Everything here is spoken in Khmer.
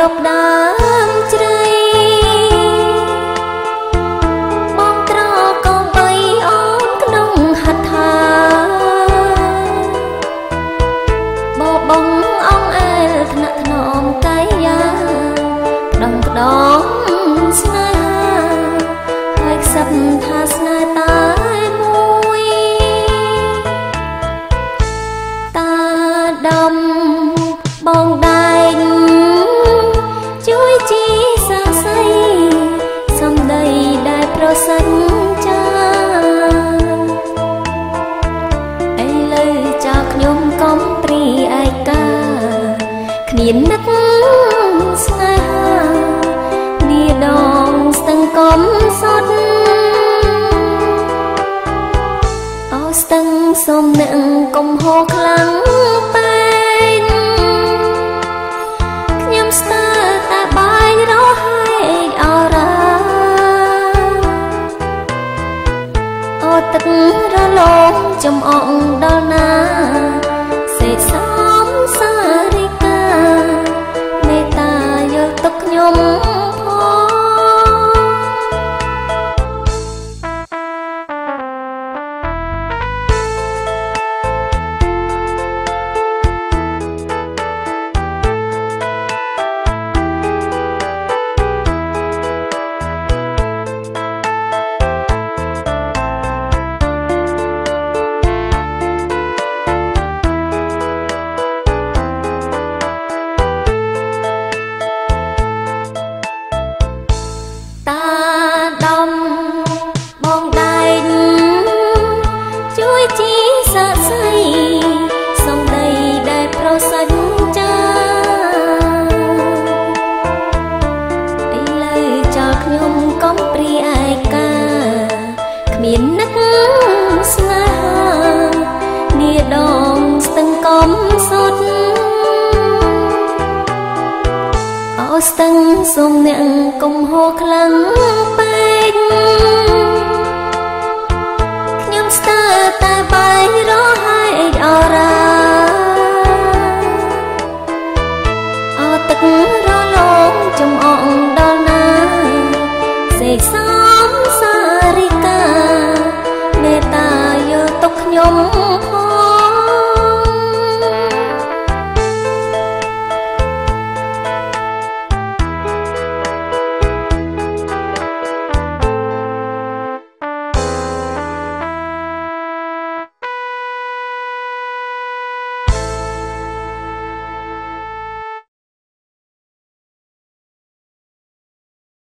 លប់ដើមជ្រៃបងត្រកងបីអូនក្នុងហត្ថាបបងអងអែលថ្នាក់ថ្នមកាយយ៉ាដងដងស្នេហាហើយខ្សឹបថាស្នេហ៍តាមួយតាដំ កំព្រីឯកាគ្មាននឹកស្នេហានេះដងស្ទឹងកំសុតអោស្ទឹងសុំនឹងកុំហូរខ្លាំង មាននឹកស្នេហានេះដងស្ទឹងកំសុទ្ធអោស្ទឹងសុំអ្នកកុំហូរខ្លាំងពេក សំ